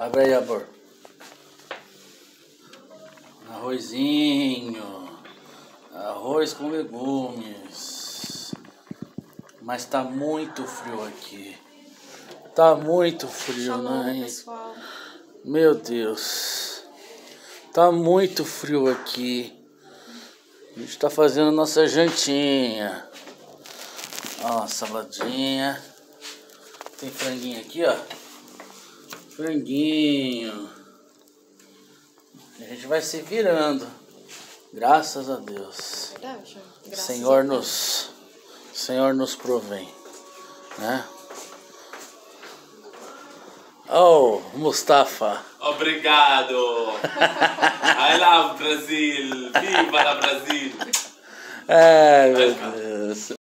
Amor. Arrozinho. Arroz com legumes. Mas tá muito frio aqui. Tá muito frio, Shalom, né? pessoal. Meu Deus. Tá muito frio aqui. A gente tá fazendo nossa jantinha. Ó, saladinha. Tem franguinho aqui, ó. Franguinho. A gente vai se virando. Graças a Deus. Verdade? Graças Senhor a Deus. nos Senhor nos provém, né? Oh, Mustafa. Obrigado! I love Brazil! Viva la Brasil! Ai, meu Deus.